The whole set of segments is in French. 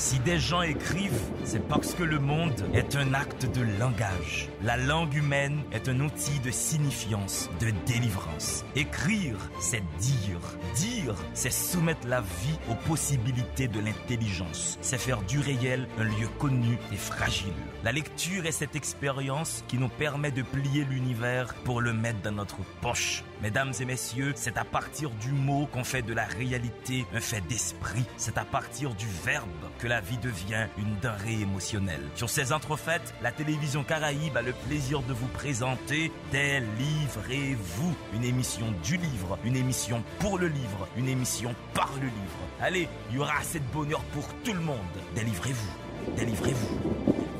Si des gens écrivent, c'est parce que le monde est un acte de langage. La langue humaine est un outil de signifiance, de délivrance. Écrire, c'est dire. Dire, c'est soumettre la vie aux possibilités de l'intelligence. C'est faire du réel un lieu connu et fragile. La lecture est cette expérience qui nous permet de plier l'univers pour le mettre dans notre poche. Mesdames et messieurs, c'est à partir du mot qu'on fait de la réalité un fait d'esprit. C'est à partir du verbe que la vie devient une denrée émotionnelle. Sur ces entrefaites, la télévision Caraïbe a le plaisir de vous présenter Délivrez-vous, une émission du livre, une émission pour le livre, une émission par le livre. Allez, il y aura assez de bonheur pour tout le monde. Délivrez-vous, délivrez-vous.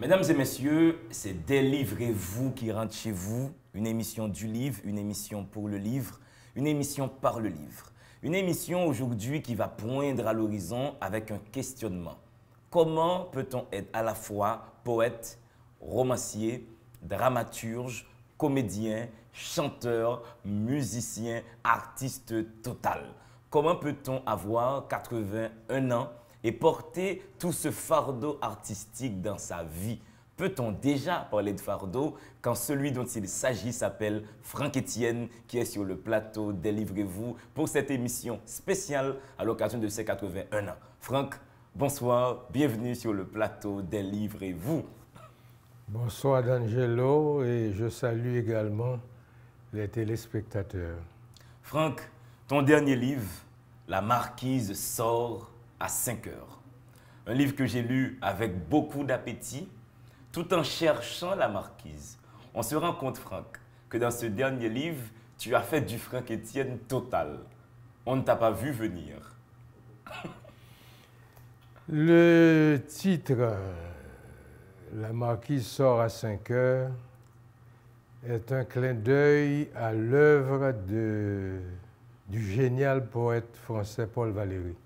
Mesdames et messieurs, c'est Délivrez-vous qui rentre chez vous, une émission du livre, une émission pour le livre, une émission par le livre. Une émission aujourd'hui qui va poindre à l'horizon avec un questionnement. Comment peut-on être à la fois poète, romancier, dramaturge, comédien, chanteur, musicien, artiste total? Comment peut-on avoir 81 ans et porter tout ce fardeau artistique dans sa vie. Peut-on déjà parler de fardeau quand celui dont il s'agit s'appelle Franck Etienne qui est sur le plateau Délivrez-vous pour cette émission spéciale à l'occasion de ses 81 ans. Franck, bonsoir, bienvenue sur le plateau Délivrez-vous. Bonsoir D'Angelo et je salue également les téléspectateurs. Franck, ton dernier livre, La Marquise sort à 5 heures. Un livre que j'ai lu avec beaucoup d'appétit, tout en cherchant la marquise. On se rend compte, Franck, que dans ce dernier livre, tu as fait du Franck Étienne total. On ne t'a pas vu venir. Le titre La marquise sort à 5 heures est un clin d'œil à l'œuvre du génial poète français Paul Valéry.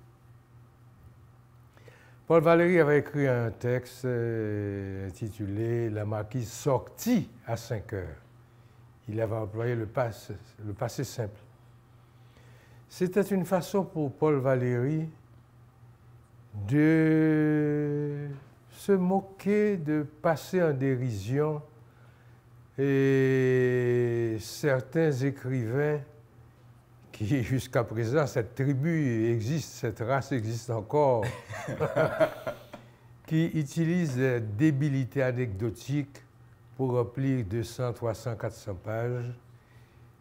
Paul Valéry avait écrit un texte euh, intitulé La marquise sortie à 5 heures. Il avait employé le passé, le passé simple. C'était une façon pour Paul Valéry de se moquer, de passer en dérision et certains écrivains qui jusqu'à présent, cette tribu existe, cette race existe encore, qui utilise des débilités anecdotiques pour remplir 200, 300, 400 pages.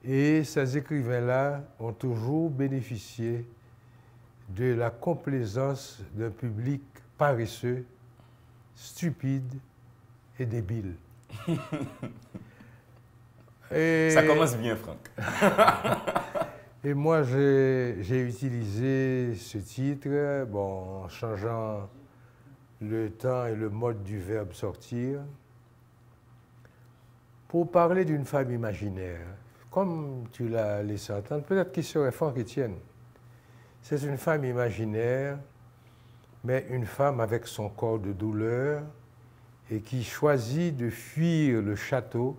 Et ces écrivains-là ont toujours bénéficié de la complaisance d'un public paresseux, stupide et débile. Ça commence bien, Franck. Et moi, j'ai utilisé ce titre en changeant le temps et le mode du verbe sortir pour parler d'une femme imaginaire. Comme tu l'as laissé entendre, peut-être qu'il serait Franck Etienne. C'est une femme imaginaire, mais une femme avec son corps de douleur et qui choisit de fuir le château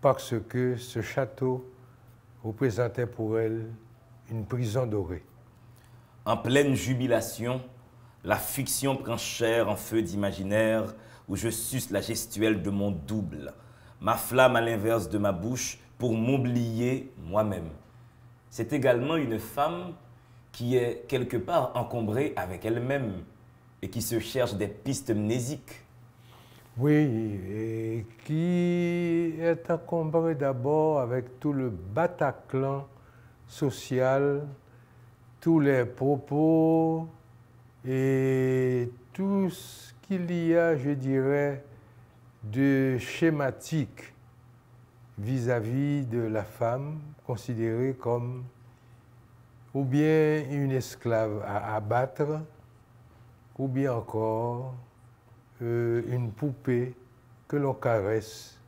parce que ce château représentait pour elle une prison dorée. En pleine jubilation, la fiction prend chair en feu d'imaginaire où je suce la gestuelle de mon double, ma flamme à l'inverse de ma bouche pour m'oublier moi-même. C'est également une femme qui est quelque part encombrée avec elle-même et qui se cherche des pistes mnésiques. Oui, et qui est encombré d'abord avec tout le Bataclan social, tous les propos et tout ce qu'il y a, je dirais, de schématique vis-à-vis de la femme considérée comme ou bien une esclave à abattre, ou bien encore euh, une poupée que l'on caresse,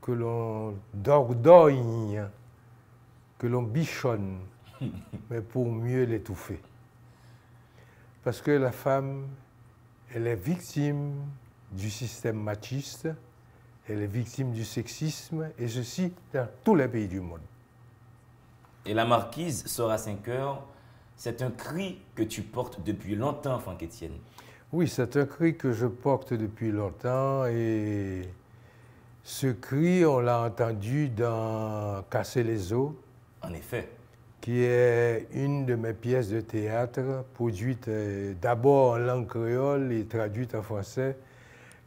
que l'on dordogne, que l'on bichonne, mais pour mieux l'étouffer. Parce que la femme, elle est victime du système machiste, elle est victime du sexisme, et ceci dans tous les pays du monde. Et la marquise sort à 5 heures, C'est un cri que tu portes depuis longtemps, Franck Etienne. Oui, c'est un cri que je porte depuis longtemps et ce cri, on l'a entendu dans Casser les os. En effet. Qui est une de mes pièces de théâtre, produite euh, d'abord en langue créole et traduite en français.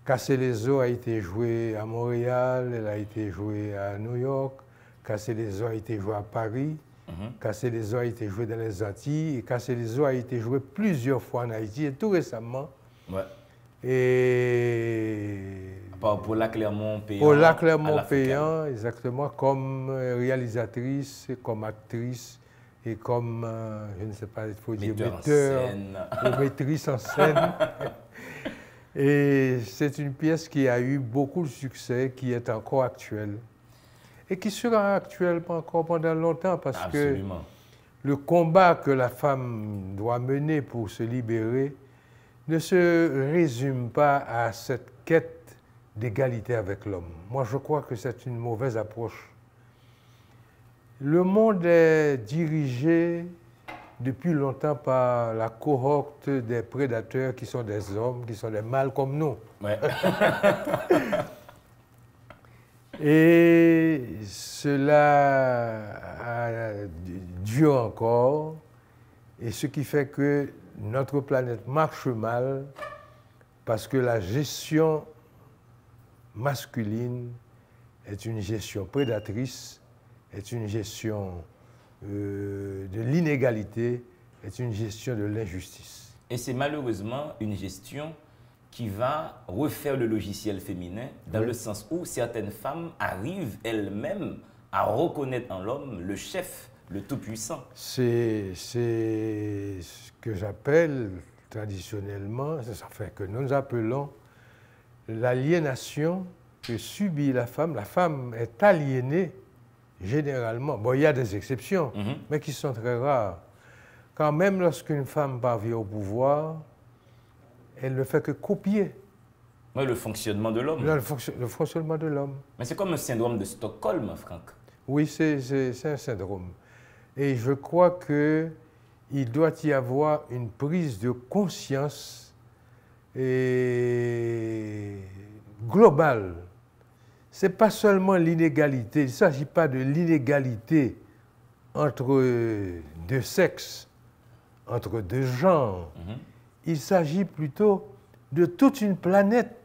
Casser les os a été joué à Montréal, elle a été jouée à New York, Casser les os a été joué à Paris. Casser les os a été joué dans les Antilles, et Casser les os a été joué plusieurs fois en Haïti, et tout récemment. Ouais. Et. Pour la Clermont-Payant. Pour la Clermont-Payant, exactement, comme réalisatrice, comme actrice et comme, euh, je ne sais pas, il faut dire metteur, maîtrise en scène. et c'est une pièce qui a eu beaucoup de succès, qui est encore actuelle et qui sera actuelle encore pendant longtemps? Parce Absolument. que le combat que la femme doit mener pour se libérer ne se résume pas à cette quête d'égalité avec l'homme. Moi, je crois que c'est une mauvaise approche. Le monde est dirigé depuis longtemps par la cohorte des prédateurs qui sont des hommes, qui sont des mâles comme nous. Et cela a encore, et ce qui fait que notre planète marche mal parce que la gestion masculine est une gestion prédatrice, est une gestion euh, de l'inégalité, est une gestion de l'injustice. Et c'est malheureusement une gestion qui va refaire le logiciel féminin dans le sens où certaines femmes arrivent elles-mêmes à reconnaître en l'homme le chef le Tout-Puissant. C'est ce que j'appelle traditionnellement, ça fait que nous appelons l'aliénation que subit la femme. La femme est aliénée généralement. Bon, il y a des exceptions, mhm. mais qui sont très rares. Quand même lorsqu'une femme parvient au pouvoir, elle ne fait que copier. le fonctionnement de l'homme. Le, le, fonctionnement de l'homme. Mais c'est comme un syndrome de Stockholm, Franck. Oui, c'est un syndrome. Et je crois qu'il doit y avoir une prise de conscience et globale. Ce n'est pas seulement l'inégalité, il ne s'agit pas de l'inégalité entre deux sexes, entre deux genres. Mhm. Il s'agit plutôt de toute une planète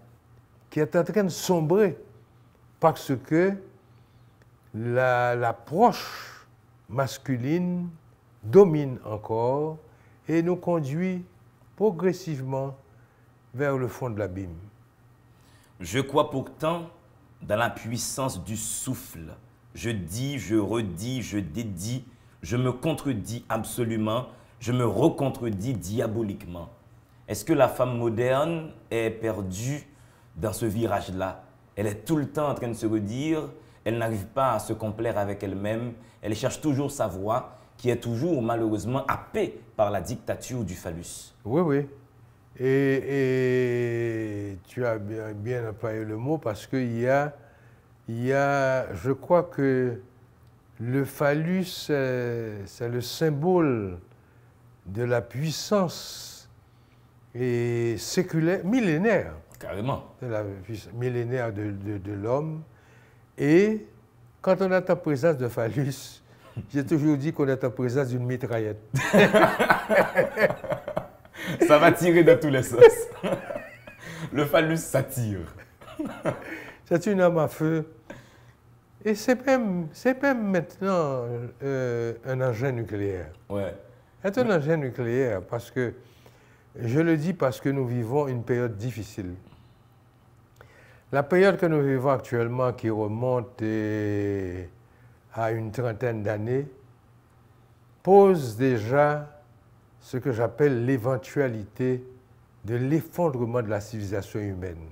qui est en train de sombrer parce que l'approche masculine domine encore et nous conduit progressivement vers le fond de l'abîme. Je crois pourtant dans la puissance du souffle. Je dis, je redis, je dédie, je me contredis absolument, je me recontredis diaboliquement. Est-ce que la femme moderne est perdue dans ce virage-là? Elle est tout le temps en train de se redire, elle n'arrive pas à se complaire avec elle-même, elle cherche toujours sa voie, qui est toujours malheureusement happée par la dictature du phallus. Oui, oui. Et, tu as bien, bien le mot parce qu'il y a, y a, je crois que le phallus, c'est le symbole de la puissance et séculaire, millénaire. Carrément. De la millénaire de, de, de l'homme. Et quand on est en présence de phallus, j'ai toujours dit qu'on est en présence d'une mitraillette. ça va tirer dans tous les sens. Le phallus, ça tire. C'est une arme à feu. Et c'est même, même maintenant euh, un engin nucléaire. Ouais. C'est un engin nucléaire parce que, je le dis parce que nous vivons une période difficile. La période que nous vivons actuellement, qui remonte à une trentaine d'années, pose déjà ce que j'appelle l'éventualité de l'effondrement de la civilisation humaine,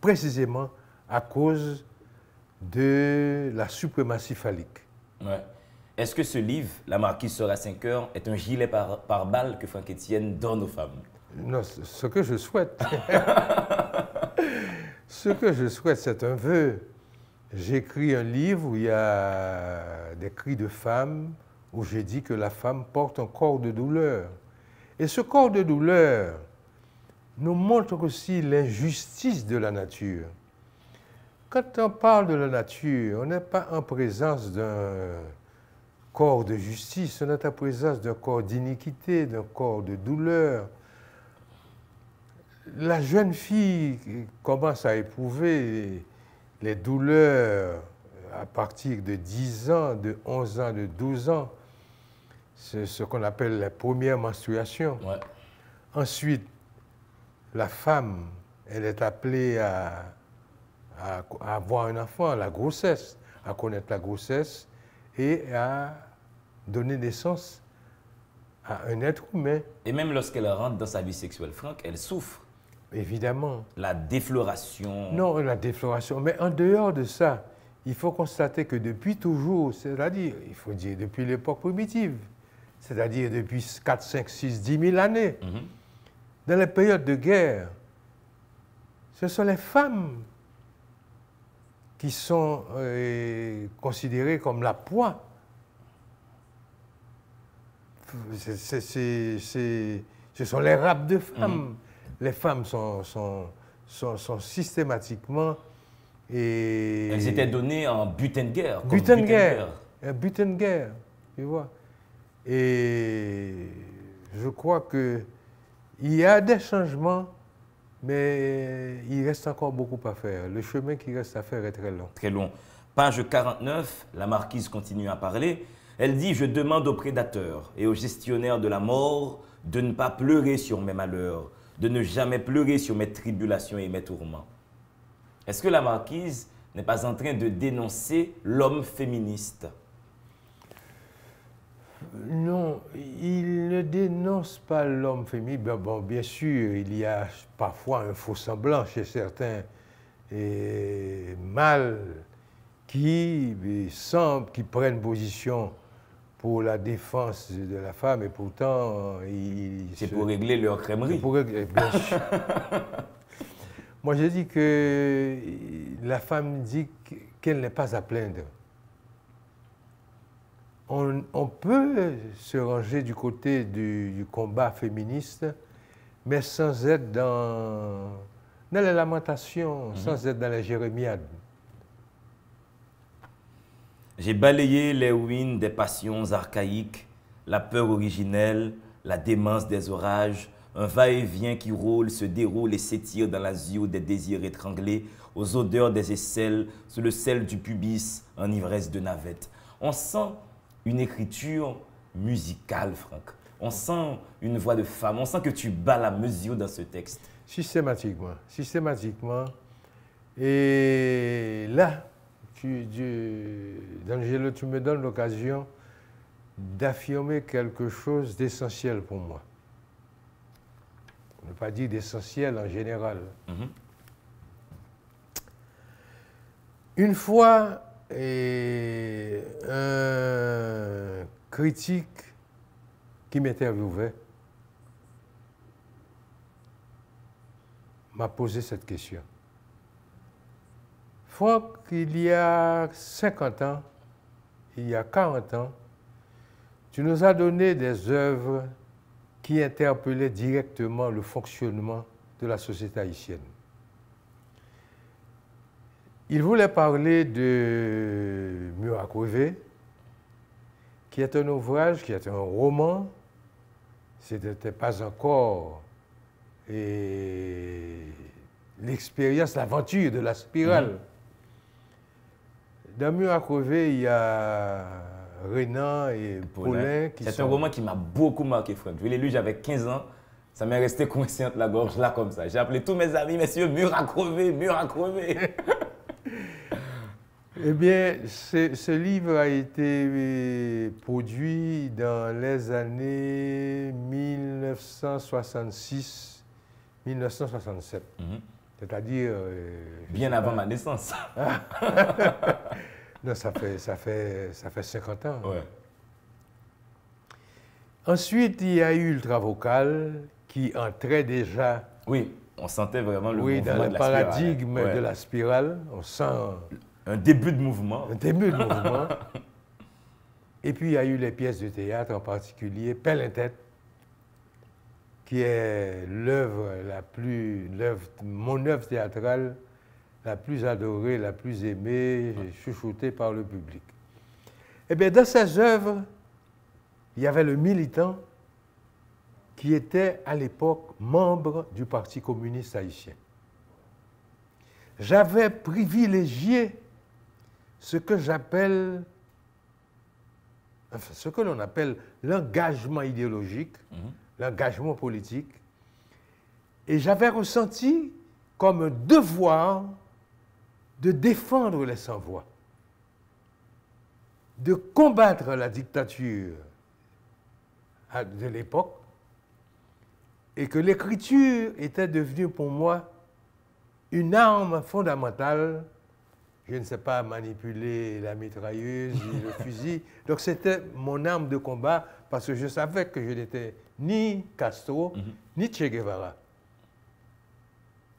précisément à cause de la suprématie phallique. Est-ce que ce livre, La marquise sera 5 heures, est un gilet par, par balle que Franck Etienne donne aux femmes? Non, ce que je souhaite. Ce que je souhaite, c'est un vœu. J'écris un livre où il y a des cris de femmes, où j'ai dit que la femme porte un corps de douleur. Et ce corps de douleur nous montre aussi l'injustice de la nature. Quand on parle de la nature, on n'est pas en présence d'un corps de justice, on est en présence d'un corps d'iniquité, d'un corps de douleur. La jeune fille commence à éprouver les douleurs à partir de 10 ans, de 11 ans, de 12 ans. C'est ce qu'on appelle la première menstruation. Ensuite, la femme, elle est appelée à, avoir un enfant, la grossesse, à connaître la grossesse et à donner naissance à un être humain. Et même lorsqu'elle rentre dans sa vie sexuelle, Franck, elle souffre. Évidemment. La défloration. Non, la défloration. Mais en dehors de ça, il faut constater que depuis toujours, c'est-à-dire, il faut dire depuis l'époque primitive, c'est-à-dire depuis 4, 5, 6, 10 000 années, mhm. dans les périodes de guerre, ce sont les femmes qui sont euh, considérées comme la poids. ce sont les rapes de femmes. Mhm. Les femmes sont, sont, systématiquement... Et Elles étaient données en butin de guerre. Butin de guerre. Un butin de guerre, tu vois. Et je crois qu'il y a des changements, mais il reste encore beaucoup à faire. Le chemin qui reste à faire est très long. Très long. Page 49, la marquise continue à parler. Elle dit, je demande aux prédateurs et aux gestionnaires de la mort de ne pas pleurer sur mes malheurs, de ne jamais pleurer sur mes tribulations et mes tourments. Est-ce que la marquise n'est pas en train de dénoncer l'homme féministe? Non, il ne dénonce pas l'homme féminin. Bon, bien sûr, il y a parfois un faux semblant chez certains mâles qui semblent, qui prennent position pour la défense de la femme et pourtant c'est pour régler leur crèmerie. Pour régler, bien sûr. Moi, je dis que la femme dit qu'elle n'est pas à plaindre on, peut se ranger du côté du, combat féministe, mais sans être dans, dans la lamentation, mhm. sans être dans la jérémiade. J'ai balayé les ruines des passions archaïques, la peur originelle, la démence des orages, un va-et-vient qui roule, se déroule et s'étire dans l'azur des désirs étranglés, aux odeurs des aisselles, sous le sel du pubis, en ivresse de navette. On sent une écriture musicale, Franck. On sent une voix de femme, on sent que tu bats la mesure dans ce texte. Systématiquement, systématiquement. Et là, tu, tu, tu me donnes l'occasion d'affirmer quelque chose d'essentiel pour moi. On ne pas dire d'essentiel en général. Mhm. Une fois et un critique qui m'interviewait m'a posé cette question. Franck, il y a 50 ans, il y a 40 ans, tu nous as donné des œuvres qui interpellaient directement le fonctionnement de la société haïtienne. Il voulait parler de Mur à crever, qui est un ouvrage, qui est un roman. Ce n'était pas encore l'expérience, l'aventure de la spirale. Dans Mur à crever, il y a Renan et Paulin. C'est un roman qui m'a beaucoup marqué, Franck. Je l'ai lu, j'avais 15 ans. Ça m'est resté coincé entre la gorge, là, comme ça. J'ai appelé tous mes amis, messieurs, mur à crever, mur à crever. Eh bien, ce, livre a été euh, produit dans les années 1966-1967. Mhm. C'est-à-dire... Euh, Bien avant ma naissance. non, ça fait, ça, fait, ça fait 50 ans. Ensuite, il y a eu Ultra Vocal qui entrait déjà... Oui, on sentait vraiment le oui, dans le paradigme de la spirale. On sent un début de mouvement. Un début de mouvement. Et puis il y a eu les pièces de théâtre, en particulier Pelle tête, qui est l'œuvre la plus, mon œuvre théâtrale la plus adorée, la plus aimée, chouchoutée par le public. Eh bien, dans ces œuvres, il y avait le militant qui était à l'époque membre du Parti communiste haïtien. J'avais privilégié ce que j'appelle, enfin, ce que l'on appelle l'engagement idéologique, mhm. L'engagement politique, et j'avais ressenti comme un devoir de défendre les sans-voix, de combattre la dictature de l'époque, et que l'écriture était devenue pour moi une arme fondamentale. Je ne sais pas manipuler la mitrailleuse, le fusil. Donc c'était mon arme de combat parce que je savais que je n'étais ni Castro, mhm. ni Che Guevara.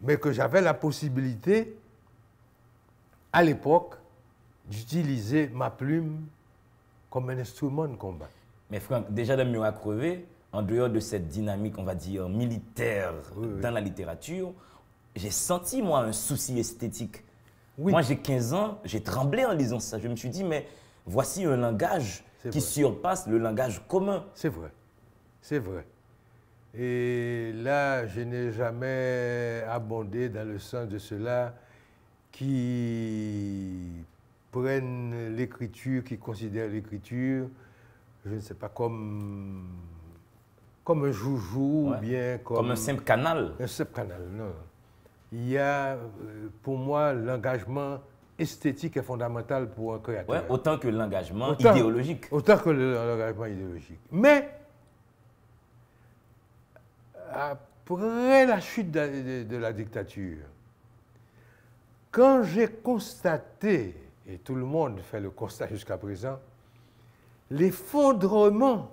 Mais que j'avais la possibilité, à l'époque, d'utiliser ma plume comme un instrument de combat. Mais Franck, déjà de mieux à crever, en dehors de cette dynamique, on va dire, militaire dans la littérature, j'ai senti, moi, un souci esthétique. Moi, j'ai 15 ans, j'ai tremblé en lisant ça. Je me suis dit, mais voici un langage qui surpasse le langage commun. C'est vrai. C'est vrai. Et là, je n'ai jamais abondé dans le sens de cela qui prennent l'écriture, qui considèrent l'écriture, je ne sais pas, comme comme un joujou ou bien comme... Comme un simple canal. Un simple canal, non. Il y a, euh, pour moi, l'engagement esthétique est fondamental pour un créateur. Ouais, autant que l'engagement idéologique. Autant que l'engagement idéologique. Mais, après la chute de la dictature, quand j'ai constaté, et tout le monde fait le constat jusqu'à présent, l'effondrement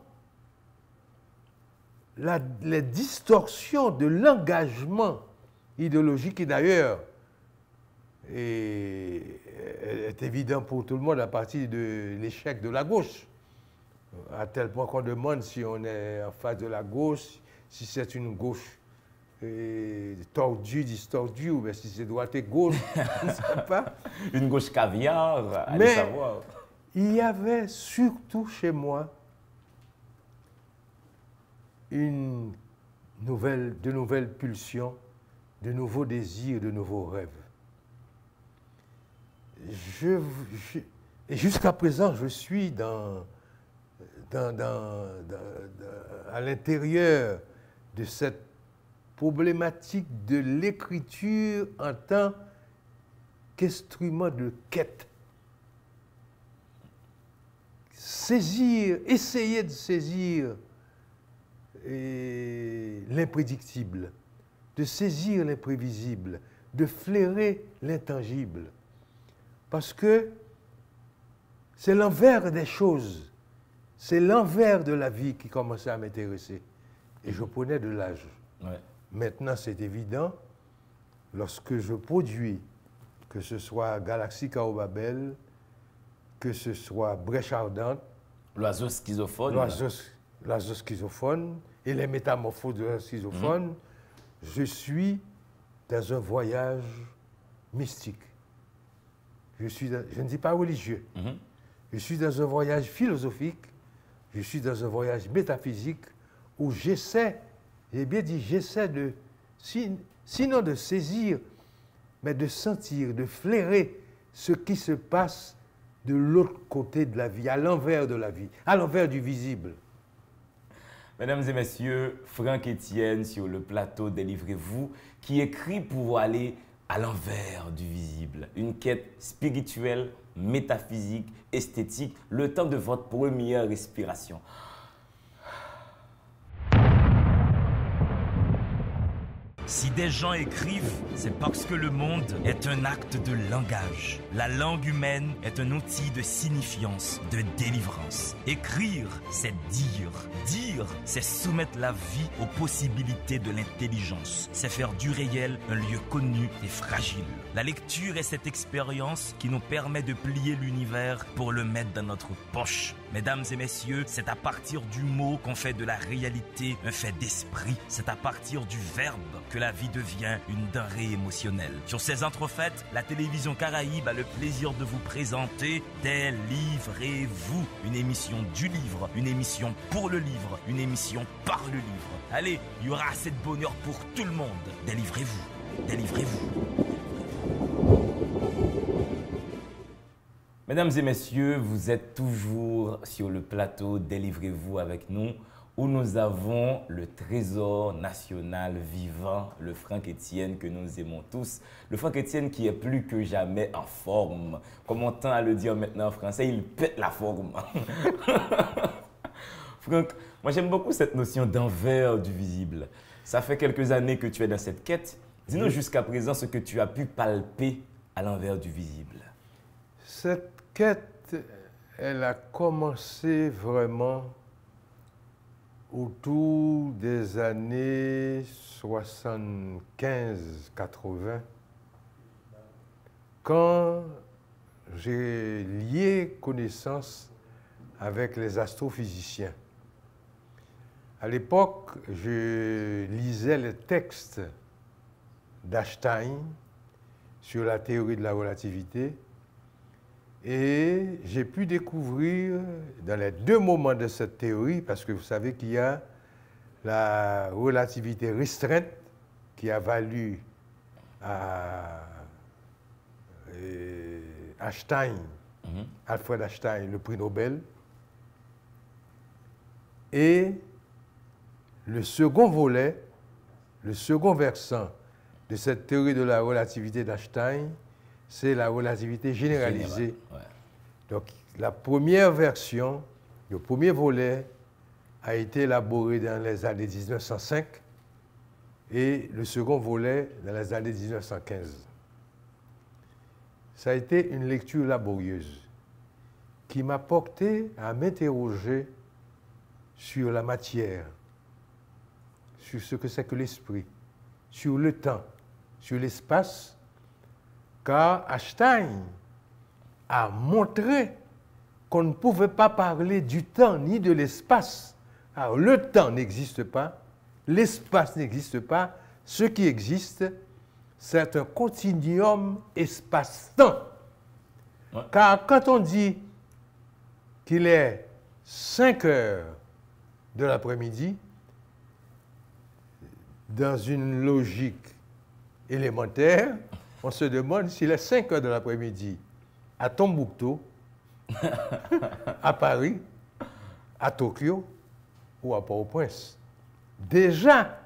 les distorsions de l'engagement idéologique, et d'ailleurs est, est, évident pour tout le monde à partir de l'échec de la gauche, à tel point qu'on demande si on est en face de la gauche, si c'est une gauche tordue, distordue, ou bien si c'est droite et gauche, je ne sais pas. Une gauche caviar, allez savoir. Il y avait surtout chez moi une nouvelle, de nouvelles pulsions, de nouveaux désirs, de nouveaux rêves. Je, et jusqu'à présent, je suis dans, à l'intérieur de cette problématique de l'écriture en tant qu'instrument de quête. Saisir, essayer de saisir l'imprédictible, de saisir l'imprévisible, de flairer l'intangible. Parce que c'est l'envers des choses, c'est l'envers de la vie qui commençait à m'intéresser. Et je prenais de l'âge. Maintenant, c'est évident, lorsque je produis, que ce soit Galaxie Kaobabel, que ce soit Brèche Ardente, l'oiseau schizophone, l'oiseau schizophone, et les métamorphoses de la schizophone, je suis dans un voyage mystique. Je, suis je ne dis pas religieux. Mhm. Je suis dans un voyage philosophique, je suis dans un voyage métaphysique où j'essaie, j'ai bien dit, j'essaie de, sinon de saisir, mais de sentir, de flairer ce qui se passe de l'autre côté de la vie, à l'envers de la vie, à l'envers du visible. Mesdames et messieurs, Franck Etienne sur le plateau Délivrez-vous, qui écrit pour aller à l'envers du visible. Une quête spirituelle, métaphysique, esthétique, le temps de votre première respiration. Si des gens écrivent, c'est parce que le monde est un acte de langage. La langue humaine est un outil de signifiance, de délivrance. Écrire, c'est dire. Dire, c'est soumettre la vie aux possibilités de l'intelligence. C'est faire du réel un lieu connu et fragile. La lecture est cette expérience qui nous permet de plier l'univers pour le mettre dans notre poche Mesdames et messieurs, c'est à partir du mot qu'on fait de la réalité un fait d'esprit. C'est à partir du verbe que la vie devient une denrée émotionnelle. Sur ces entrefaites, la télévision Caraïbe a le plaisir de vous présenter Délivrez-vous, une émission du livre, une émission pour le livre, une émission par le livre. Allez, il y aura assez de bonheur pour tout le monde. Délivrez-vous, délivrez-vous. Mesdames et messieurs, vous êtes toujours sur le plateau Délivrez-vous avec nous où nous avons le trésor national vivant, le Franck Étienne que nous aimons tous. Le Franck Étienne qui est plus que jamais en forme. Comme on tend à le dire maintenant en français, il pète la forme. Franck, moi j'aime beaucoup cette notion d'envers du visible. Ça fait quelques années que tu es dans cette quête. Dis-nous jusqu'à présent ce que tu as pu palper à l'envers du visible. Cette quête, elle a commencé vraiment autour des années 75-80, quand j'ai lié connaissance avec les astrophysiciens. À l'époque, je lisais les textes d'Einstein sur la théorie de la relativité et j'ai pu découvrir dans les deux moments de cette théorie, parce que vous savez qu'il y a la relativité restreinte qui a valu à euh, Einstein, mhm. Alfred Einstein, le prix Nobel. Et le second volet, le second versant de cette théorie de la relativité d'Einstein, c'est la relativité généralisée. Donc, la première version, le premier volet, a été élaboré dans les années 1905 et le second volet dans les années 1915. Ça a été une lecture laborieuse qui m'a porté à m'interroger sur la matière, sur ce que c'est que l'esprit, sur le temps, sur l'espace car Einstein a montré qu'on ne pouvait pas parler du temps ni de l'espace. Alors le temps n'existe pas, l'espace n'existe pas, ce qui existe, c'est un continuum espace-temps. Car quand on dit qu'il est 5 heures de l'après-midi, dans une logique élémentaire, on se demande s'il est 5 heures de l'après-midi à Tombouctou, à Paris, à Tokyo ou à Port-au-Prince. Déjà,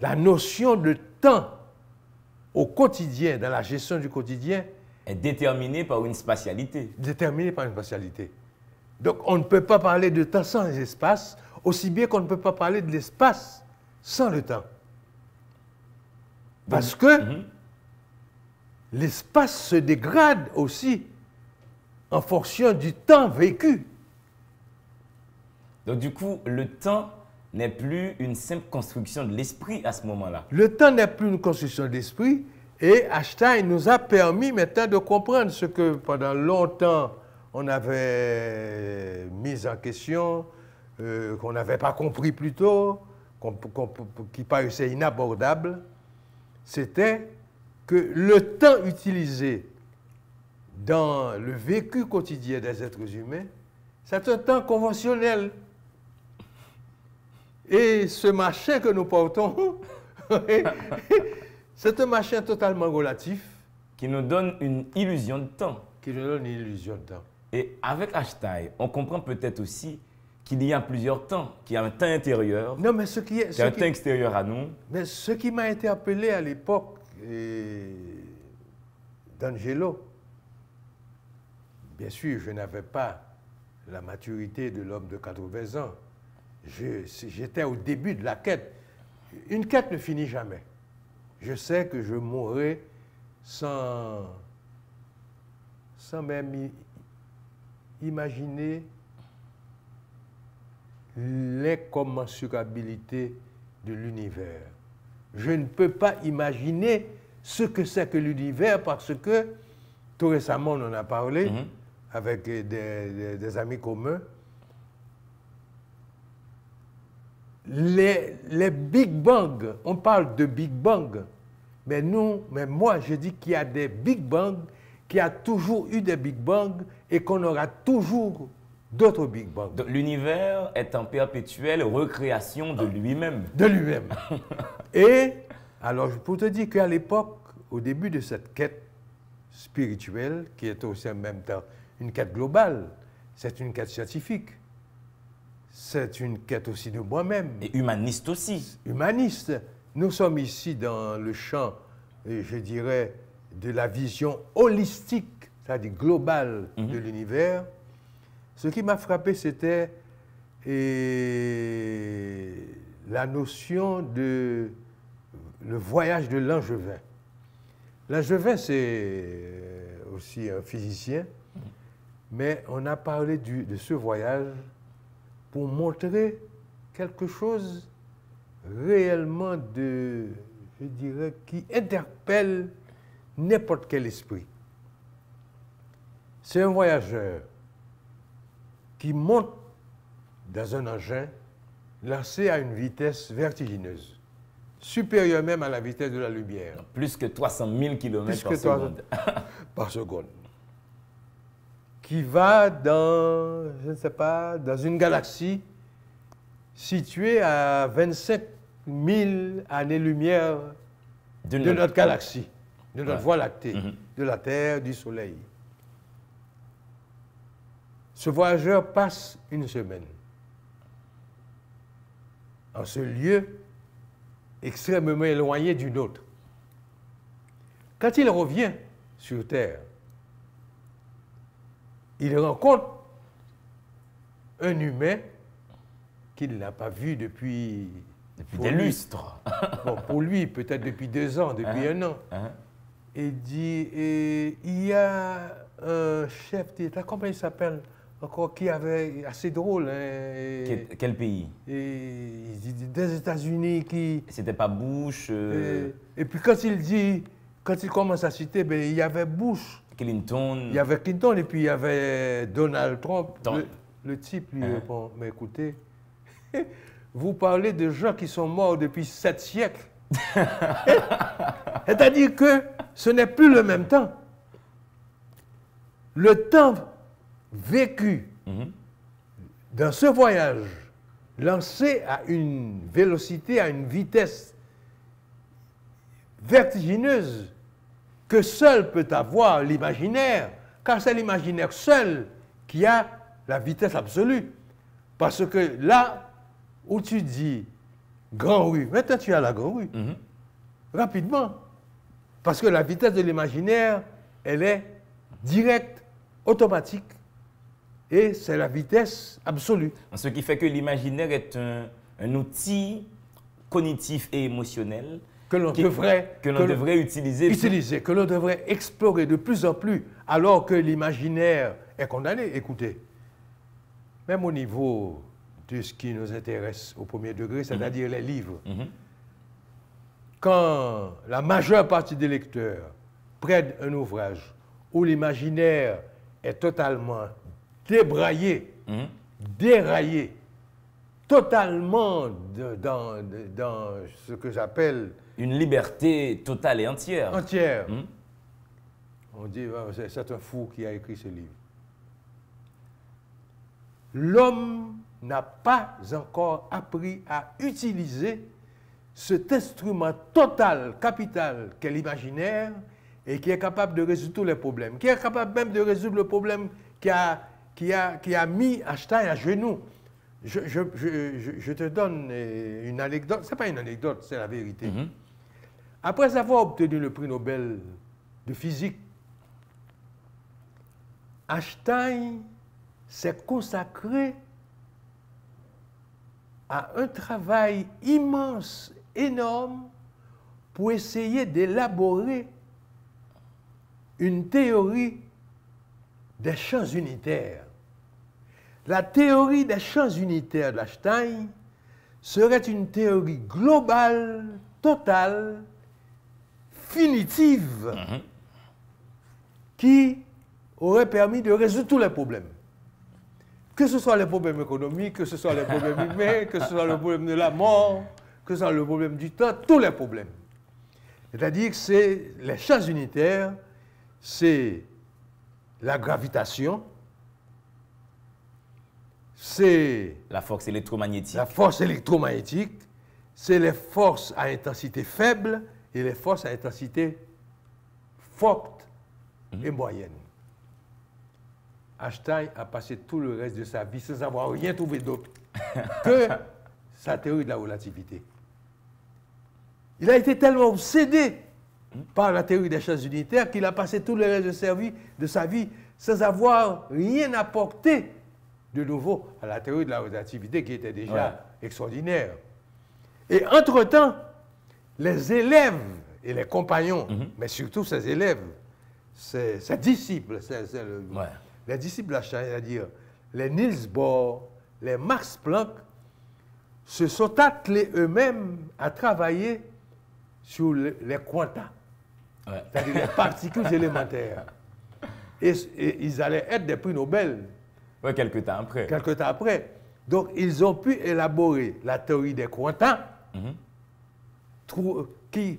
la notion de temps au quotidien, dans la gestion du quotidien, est déterminée par une spatialité. Déterminée par une spatialité. Donc on ne peut pas parler de temps sans l'espace, aussi bien qu'on ne peut pas parler de l'espace sans le temps. Parce que mhm l'espace se dégrade aussi en fonction du temps vécu. Donc du coup, le temps n'est plus une simple construction de l'esprit à ce moment-là. Le temps n'est plus une construction de l'esprit et Einstein nous a permis maintenant de comprendre ce que pendant longtemps on avait mis en question, euh, qu'on n'avait pas compris plus tôt, qui paraissait inabordable. C'était que le temps utilisé dans le vécu quotidien des êtres humains, c'est un temps conventionnel. Et ce machin que nous portons, c'est un machin totalement relatif. Qui nous donne une illusion de temps. Qui nous donne une illusion de temps. Et avec Einstein, on comprend peut-être aussi qu'il y a plusieurs temps, qu'il y a un temps intérieur, non, mais ce qui est, un temps extérieur à nous. Mais ce qui m'a interpellé à l'époque, d'Angelo. Bien sûr, je n'avais pas la maturité de l'homme de 80 ans. J'étais au début de la quête. Une quête ne finit jamais. Je sais que je mourrai sans, sans même imaginer l'incommensurabilité de l'univers je ne peux pas imaginer ce que c'est que l'univers parce que tout récemment on en a parlé mhm. avec des, des- des amis communs. Les, les Big Bang, on parle de Big Bang, mais nous, mais moi, je dis qu'il y a des Big Bang, qu'il y a toujours eu des Big Bang et qu'on aura toujours d'autres Big Bang L'univers est en perpétuelle recréation de lui-même. de lui-même. Et alors, pour te dire qu'à l'époque, au début de cette quête spirituelle, qui est aussi en même temps une quête globale, c'est une quête scientifique, c'est une quête aussi de moi-même, Et humaniste aussi. humaniste. Nous sommes ici dans le champ, euh, je dirais, de la vision holistique, c'est-à-dire globale de l'univers. Ce qui m'a frappé, c'était la notion de le voyage de Langevin. Langevin, c'est euh, aussi un physicien, mais on a parlé de ce voyage pour montrer quelque chose réellement de, je dirais, qui interpelle n'importe quel esprit. C'est un voyageur qui monte dans un engin lancé à une vitesse vertigineuse, supérieure même à la vitesse de la lumière Plus que 300 000 km Plus par seconde. par seconde, qui va dans, je ne sais pas, dans une galaxie située à 25 000 années-lumière De de notre- galaxie, de notre Ouais. Voie lactée, Mhm. de la Terre, du Soleil. Ce voyageur passe une semaine en ce lieu extrêmement éloigné du nôtre. Quand il revient sur Terre, il rencontre un humain qu'il n'a pas vu depuis, des lui- lustres. Bon, pour lui, peut-être depuis deux ans, depuis un an. Hein? Et il dit, et il y a un chef d'État, comment il s'appelle? Encore, qui avait, assez drôle, hein, Quel, quel pays? et des États-Unis qui... C'était pas Bush, euh, Et, et puis quand il dit, quand il commence à citer, ben, il y avait Bush, Clinton. il y avait Clinton et puis il y avait Donald Trump. Le, le type lui Hein. répond, mais écoutez, vous parlez de gens qui sont morts depuis sept siècles. C'est-à-dire que ce n'est plus le même temps. Le temps vécu Mhm. dans ce voyage, lancé à une vélocité, à une vitesse vertigineuse, que seul peut avoir l'imaginaire, car c'est l'imaginaire seul qui a la vitesse absolue. Parce que là où tu dis Grand Rue, maintenant tu as la Grand Rue, Mhm. rapidement. Parce que la vitesse de l'imaginaire, elle est directe, automatique, et c'est la vitesse absolue. Ce qui fait que l'imaginaire est un, un outil cognitif et émotionnel Que l'on devrait, que devrait utiliser. utiliser, que l'on devrait explorer de plus en plus, alors que l'imaginaire est condamné. Écoutez, même au niveau de ce qui nous intéresse au premier degré, c'est-à-dire les livres, Mhm. quand la majeure partie des lecteurs prennent un ouvrage où l'imaginaire est totalement débraillé, Mhm. déraillé, totalement de- dans, de- dans ce que j'appelle Une liberté totale et entière. entière, Mhm. On dit, Ah, c'est c'est un fou qui a écrit ce livre. L'homme n'a pas encore appris à utiliser cet instrument total, capital qu'est l'imaginaire et qui est capable de résoudre tous les problèmes, qui est capable même de résoudre le problème qui a, qui a, qui a mis Einstein à genoux. Je, je- je- je- te donne euh, une anecdote, ce n'est pas une anecdote, c'est la vérité. Mhm. Après avoir obtenu le prix Nobel de physique, Einstein s'est consacré à un travail immense, énorme, pour essayer d'élaborer une théorie des champs unitaires. La théorie des champs unitaires d'Einstein serait une théorie globale, totale, finitive, qui, aurait permis de résoudre tous les problèmes. Que ce soit les problèmes économiques, que ce soit les problèmes humains, que ce soit le problème de la mort, que ce soit le problème du temps, tous les problèmes. C'est-à-dire que c'est les champs unitaires, c'est la gravitation, c'est La force électromagnétique. la force électromagnétique, c'est les forces à intensité faible et les forces à intensité forte et moyenne. Einstein a passé tout le reste de sa vie sans avoir rien trouvé d'autre que sa théorie de la relativité. Il a été tellement obsédé par la théorie des champs unitaires qu'il a passé tout le reste de sa vie, de sa vie sans avoir rien apporté de nouveau à la théorie de la relativité qui était déjà Ouais. extraordinaire. Et entre-temps, les élèves et les compagnons, mais surtout ses élèves, ses, ses disciples, c'est le- Ouais. les disciples c'est-à-dire les Niels Bohr, les Max Planck, se sont attelés eux-mêmes à travailler sur le- les quantas, Ouais. c'est-à-dire les particules élémentaires. Et, et ils allaient être des prix Nobel Ouais, quelques temps après. quelque temps après. Donc, ils ont pu élaborer la théorie des quantas, Mhm. trou- qui,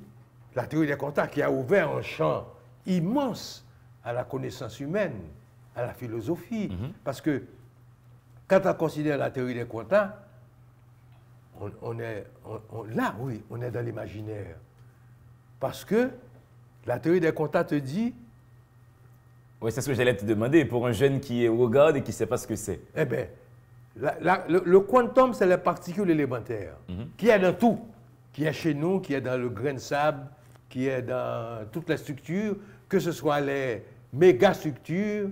la théorie des quantas qui a ouvert un champ immense à la connaissance humaine, à la philosophie. Parce que quand on considère la théorie des quantas, on, on est, on- on- là, oui, on est dans l'imaginaire. Parce que la théorie des quantas te dit, Oui, c'est ce que j'allais te demander. Pour un jeune qui regarde et qui ne sait pas ce que c'est. Eh bien, la- la- le, le quantum, c'est les particules élémentaires, qui est dans tout, qui est chez nous, qui est dans le grain de sable, qui est dans toutes les structures, que ce soit les mégastructures,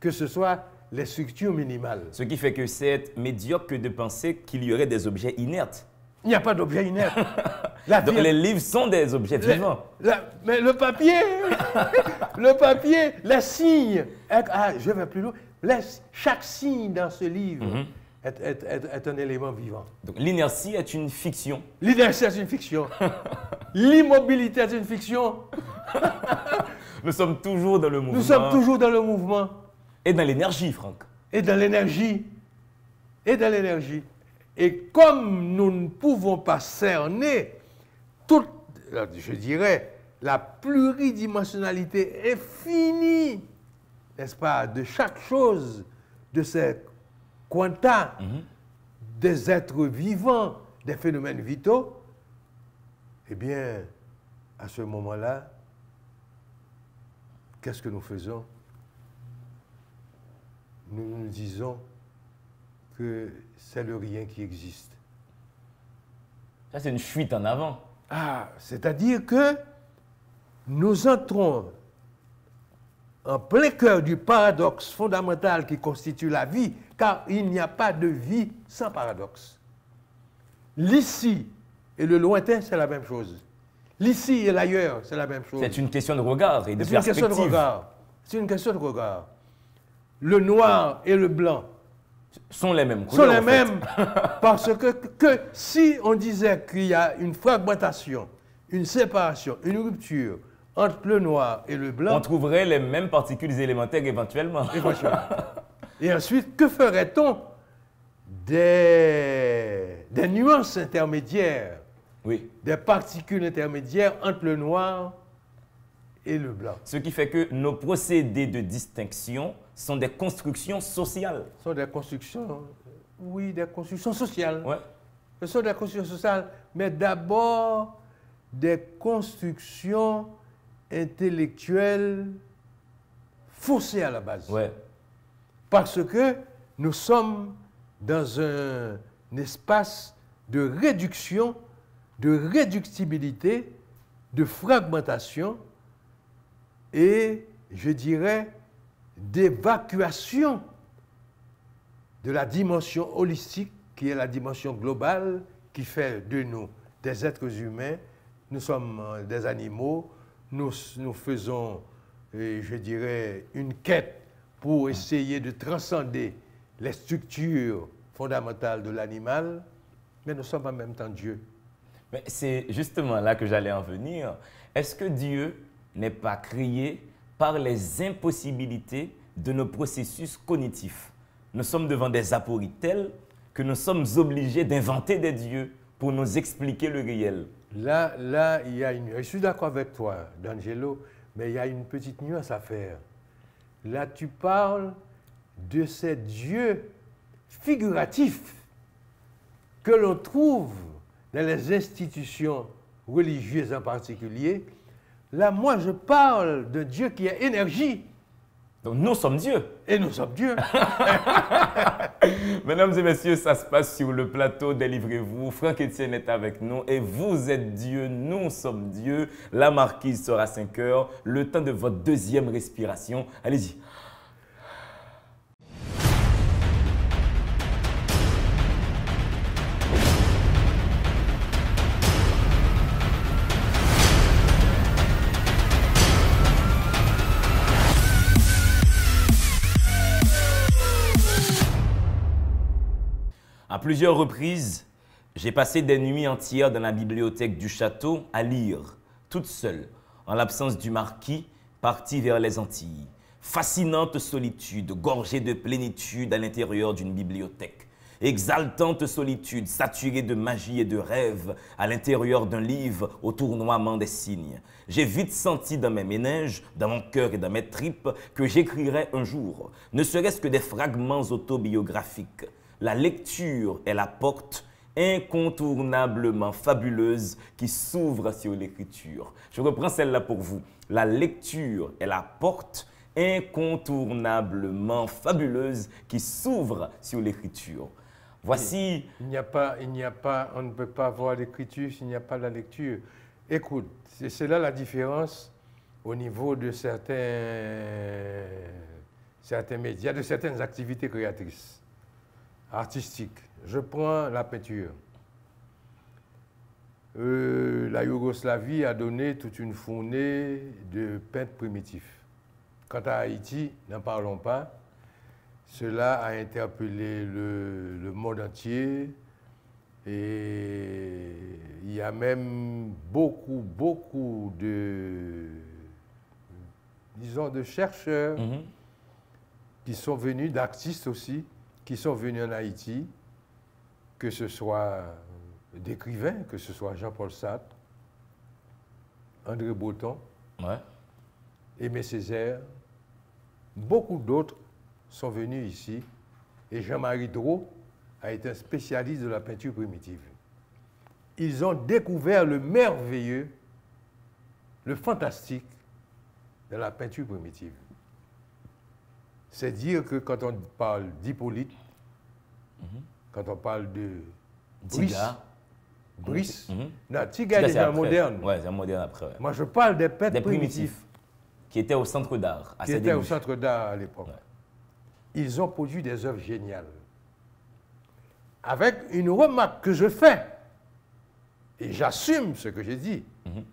que ce soit les structures minimales. Ce qui fait que c'est médiocre de penser qu'il y aurait des objets inertes. Il n'y a pas d'objet inerte. Donc les livres sont des objets le- vivants. la- mais le papier, le papier, les signes. Ah, je vais plus loin. Les- chaque signe dans ce livre est- est- est- est un élément vivant. Donc l'inertie est une fiction. L'inertie est une fiction. L'immobilité est une fiction. Nous sommes toujours dans le mouvement. Nous sommes toujours dans le mouvement Et dans l'énergie, Franck. et dans l'énergie. Et dans l'énergie. Et comme nous ne pouvons pas cerner toute, euh, je dirais, la pluridimensionnalité infinie, n'est-ce pas, de chaque chose, de ces quanta, des êtres vivants, des phénomènes vitaux, eh bien, à ce moment-là, qu'est-ce que nous faisons? Nous nous disons que c'est le rien qui existe. Ça, c'est une fuite en avant. Ah, c'est-à-dire que nous entrons en plein cœur du paradoxe fondamental qui constitue la vie, car il n'y a pas de vie sans paradoxe. L'ici et le lointain, c'est la même chose. L'ici et l'ailleurs, c'est la même chose. C'est une question de regard et de C'est une question de perspective. regard. C'est une question de regard. Le noir et le blanc Sont les mêmes sont les mêmes parce que, que si on disait qu'il y a une fragmentation, une séparation, une rupture entre le noir et le On blanc, trouverait les mêmes particules élémentaires éventuellement. éventuellement. et ensuite, que ferait-on des, des nuances intermédiaires, Oui. des particules intermédiaires entre le noir et le blanc Ce qui fait que nos procédés de distinction sont des constructions sociales. Ce sont des constructions, oui, des constructions sociales. Ouais. Ce sont des constructions sociales, mais d'abord des constructions intellectuelles faussées à la base. Ouais. Parce que nous sommes dans un, espace de réduction, de réductibilité, de fragmentation et, je dirais, d'évacuation de la dimension holistique qui est la dimension globale qui fait de nous des êtres humains. Nous sommes euh, des animaux, nous, nous faisons, euh, je dirais, une quête pour essayer de transcender les structures fondamentales de l'animal, mais nous sommes en même temps Dieu. Mais c'est justement là que j'allais en venir. Est-ce que Dieu n'est pas créé par les impossibilités de nos processus cognitifs. Nous sommes devant des apories telles que nous sommes obligés d'inventer des dieux pour nous expliquer le réel. Là, là, il y a une. Je suis d'accord avec toi, D'Angelo, mais il y a une petite nuance à faire. Là, tu parles de ces dieux figuratifs que l'on trouve dans les institutions religieuses en particulier. Là, moi, je parle de Dieu qui a énergie. Donc nous sommes Dieu. Et nous sommes Dieu. Mesdames et messieurs, ça se passe sur le plateau. Délivrez-vous. Franck Etienne est avec nous et vous êtes Dieu. Nous sommes Dieu. La marquise sera 5 heures. Le temps de votre deuxième respiration. Allez-y. Plusieurs reprises, j'ai passé des nuits entières dans la bibliothèque du château à lire, toute seule, en l'absence du marquis, parti vers les Antilles. Fascinante solitude, gorgée de plénitude à l'intérieur d'une bibliothèque. Exaltante solitude, saturée de magie et de rêve à l'intérieur d'un livre au tournoiement des signes. J'ai vite senti dans mes méninges, dans mon cœur et dans mes tripes que j'écrirais un jour, ne serait-ce que des fragments autobiographiques la lecture est la porte incontournablement fabuleuse qui s'ouvre sur l'écriture. Je reprends celle-là pour vous. La lecture est la porte incontournablement fabuleuse qui s'ouvre sur l'écriture. Voici. Il n'y a pas, il n'y a pas, on ne peut pas voir l'écriture s'il n'y a pas la lecture. Écoute, c'est là la différence au niveau de certains, certains médias, de certaines activités créatrices artistique. Je prends la peinture. Euh, la Yougoslavie a donné toute une fournée de peintres primitifs. Quant à Haïti, n'en parlons pas. Cela a interpellé le, le, monde entier et il y a même beaucoup, beaucoup de, disons, de chercheurs Mhm. qui sont venus, d'artistes aussi, qui sont venus en Haïti, que ce soit d'écrivains, que ce soit Jean-Paul Sartre, André Breton, Ouais. Aimé Césaire, beaucoup d'autres sont venus ici et Jean-Marie Drault a été un spécialiste de la peinture primitive. Ils ont découvert le merveilleux, le fantastique de la peinture primitive. C'est dire que quand on parle d'Hippolyte, quand on parle de Brice, Tiga. Brice, Mhm. non, Tiga est après. moderne. Ouais, c'est un moderne après. ouais. Moi, je parle des peintres Des primitifs. primitifs qui étaient au centre d'art, à qui étaient au débuts. centre d'art à l'époque. Ouais. Ils ont produit des œuvres géniales. Avec une remarque que je fais, et j'assume ce que j'ai dit, Mhm.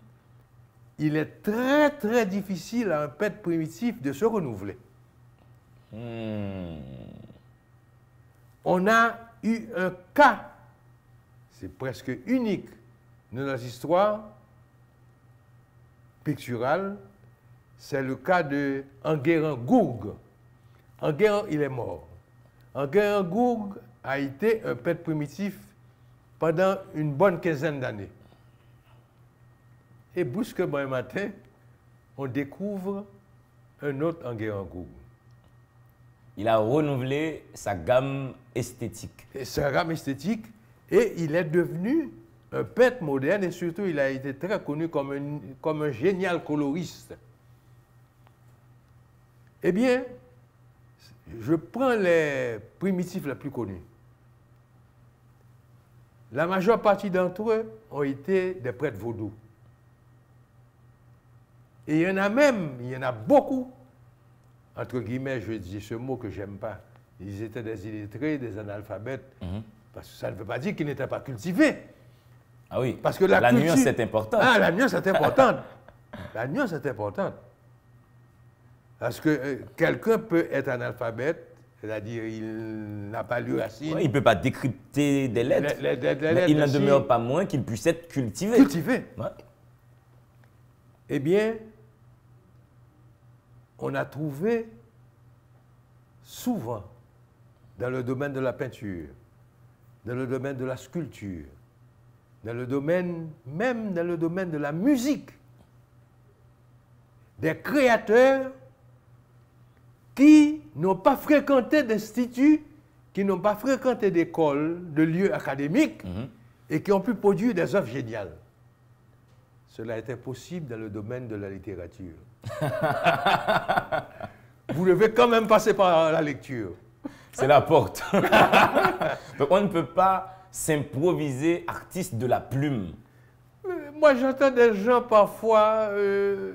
il est très très difficile à un peintre primitif de se renouveler. Hmm. On a eu un cas, c'est presque unique dans notre histoire picturale, c'est le cas de Enguerrand Gourgue. Enguerrand, il est mort. Enguerrand Gourgue a été un peintre primitif pendant une bonne quinzaine d'années. Et brusquement un matin, on découvre un autre Enguerrand Gourgue. Il a renouvelé sa gamme esthétique. Et un gamme esthétique et il est devenu un peintre moderne et surtout il a été très connu comme un, comme un génial coloriste. Eh bien, je prends les primitifs les plus connus. La majeure partie d'entre eux ont été des prêtres vaudous. Et il y en a même, il y en a beaucoup, entre guillemets, je dis ce mot que j'aime pas. Ils étaient des illettrés, des analphabètes, Mhm. parce que ça ne veut pas dire qu'ils n'étaient pas cultivés. Ah oui, Parce que la, culture- nuance est importante. Ah, la nuance est importante. la nuance est importante. Parce que euh, quelqu'un peut être analphabète, c'est-à-dire il n'a pas lu racine, Ouais, il ne peut pas décrypter des lettres, Les- les- les- les mais lettres il n'en demeure pas moins qu'il puisse être cultivé. cultivé. Ouais. Eh bien, on a trouvé souvent dans le domaine de la peinture, dans le domaine de la sculpture, dans le domaine, même dans le domaine de la musique, des créateurs qui n'ont pas fréquenté d'instituts, qui n'ont pas fréquenté d'écoles, de lieux académiques, et qui ont pu produire des œuvres géniales. Cela était possible dans le domaine de la littérature. Vous devez quand même passer par la lecture. C'est la porte. Donc on ne peut pas s'improviser artiste de la plume. Euh, Moi, j'entends des gens parfois, euh,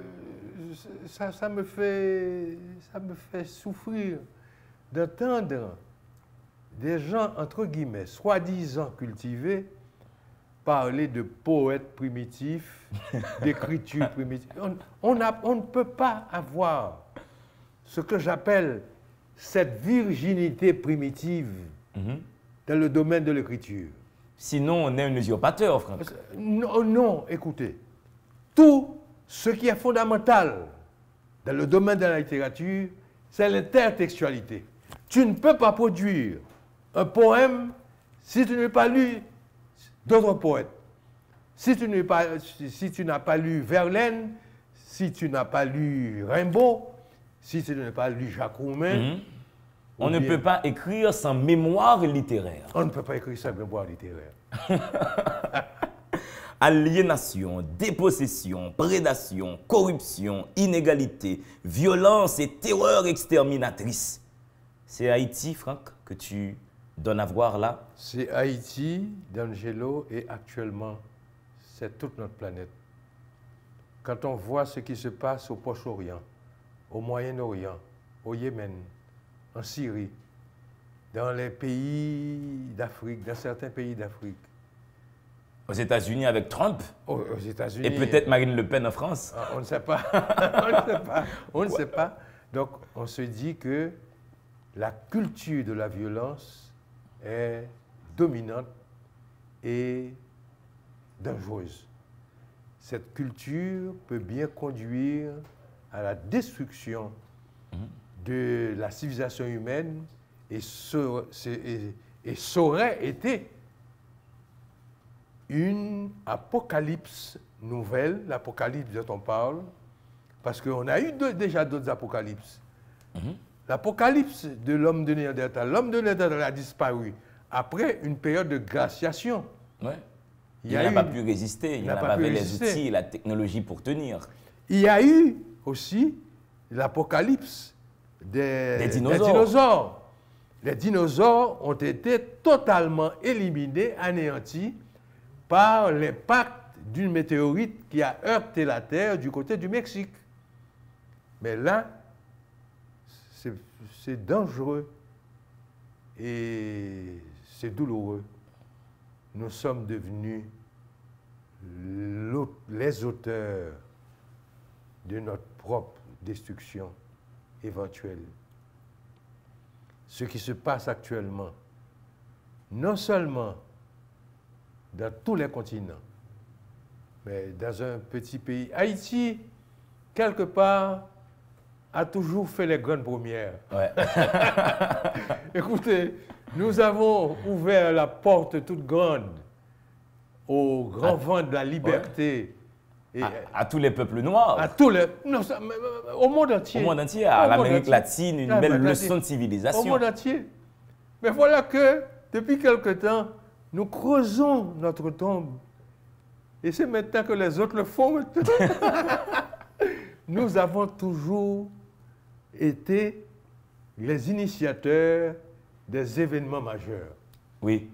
ça, ça me fait, ça me fait souffrir d'entendre des gens, entre guillemets, soi-disant cultivés, parler de poètes primitifs, d'écriture primitive. On, on a- on ne peut pas avoir ce que j'appelle cette virginité primitive dans le domaine de l'écriture. Sinon, on est un usurpateur, Franck. Non, non, écoutez. Tout ce qui est fondamental dans le domaine de la littérature, c'est l'intertextualité. Tu ne peux pas produire un poème si tu n'as pas lu d'autres poètes. Si tu n'as pas, si- si tu n'as pas lu Verlaine, si tu n'as pas lu Rimbaud, si tu n'as pas lu Jacques Roumain, On ou ne peut pas écrire sans mémoire littéraire. on ne peut pas écrire ça mémoire littéraire. Aliénation, dépossession, prédation, corruption, inégalité, violence et terreur exterminatrice. C'est Haïti, Franck, que tu donnes à voir là C'est Haïti, d'Angelo, et actuellement, c'est toute notre planète. Quand on voit ce qui se passe au Proche-Orient, au Moyen-Orient, au Yémen, en Syrie, dans les pays d'Afrique, dans certains pays d'Afrique, Aux États-Unis avec Trump aux, aux États-Unis. et peut-être Marine Le Pen en France. Ah, On ne sait pas. on ne sait pas. On ne sait pas. Donc, on se dit que la culture de la violence dominante et dangereuse. Cette culture peut bien conduire à la destruction de la civilisation humaine et, ça aurait été une apocalypse nouvelle, l'apocalypse dont on parle, parce qu'on a eu déjà d'autres apocalypses. L'apocalypse de l'homme de Néandertal, l'homme de Néandertal a disparu après une période de glaciation. Ouais. Il n'a eu- pas pu résister, il n'a pas avait les outils et la technologie pour tenir. Il y a eu aussi l'apocalypse des, Des dinosaures. dinosaures. Les dinosaures ont été totalement éliminés, anéantis par l'impact d'une météorite qui a heurté la Terre du côté du Mexique. Mais là, c'est dangereux et c'est douloureux. Nous sommes devenus les auteurs de notre propre destruction éventuelle. Ce qui se passe actuellement, non seulement dans tous les continents, mais dans un petit pays. Haïti, quelque part, a toujours fait les grandes premières. Ouais. Écoutez, nous avons ouvert la porte toute grande au grand vent de la liberté et à, à tous les peuples noirs, à tous les. Non, ça- au monde entier. au monde entier, à Au l'Amérique latine, une Ah, belle leçon de Au civilisation. monde entier. Mais voilà que, depuis quelque temps, nous creusons notre tombe. Et c'est maintenant que les autres le font. nous avons toujours été les initiateurs des événements majeurs. Oui.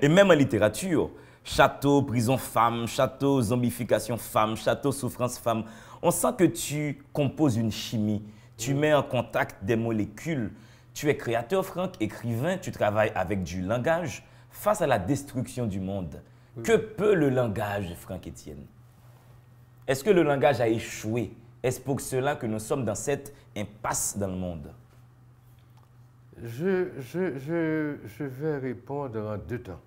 Et même en littérature, château, prison femme, château, zombification femme, château, souffrance femme. On sent que tu composes une chimie, tu mets en contact des molécules. Tu es créateur, Franck, écrivain, tu travailles avec du langage face à la destruction du monde. Que peut le langage, Franck Étienne Est-ce que le langage a échoué? Est-ce pour cela que nous sommes dans cette impasse dans le monde Je, je, je, je vais répondre en deux temps.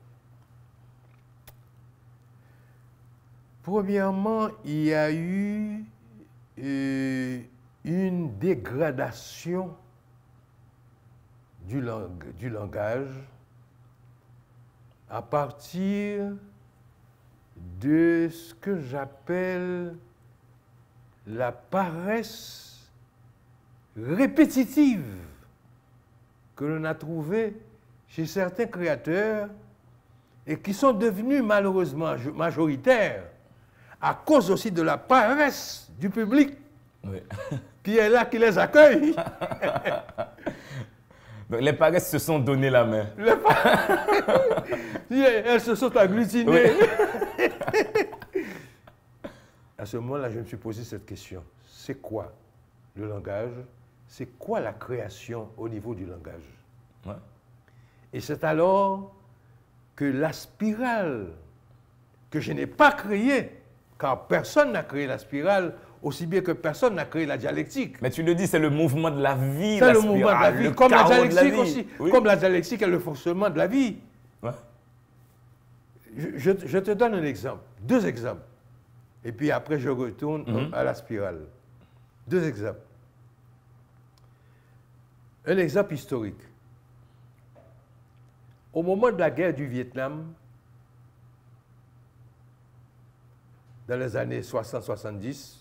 Premièrement, il y a eu euh, une dégradation du, du langage à partir de ce que j'appelle la paresse répétitive que l'on a trouvée chez certains créateurs et qui sont devenus malheureusement majoritaires à cause aussi de la paresse du public qui est là, qui les accueille. Donc les paresses se sont donné la main. Elles se sont agglutinées. à ce moment-là, je me suis posé cette question. C'est quoi le langage C'est quoi la création au niveau du langage Et c'est alors que la spirale que je n'ai pas créée, car personne n'a créé la spirale, aussi bien que personne n'a créé la dialectique. Mais tu le dis, c'est le mouvement de la vie. C'est le mouvement de la vie, comme la dialectique aussi. Comme la dialectique est le fonctionnement de la vie. Je, te donne un exemple, deux exemples. Et puis après, je retourne mhm. à la spirale. Deux exemples. Un exemple historique. Au moment de la guerre du Vietnam, dans les années 60-70,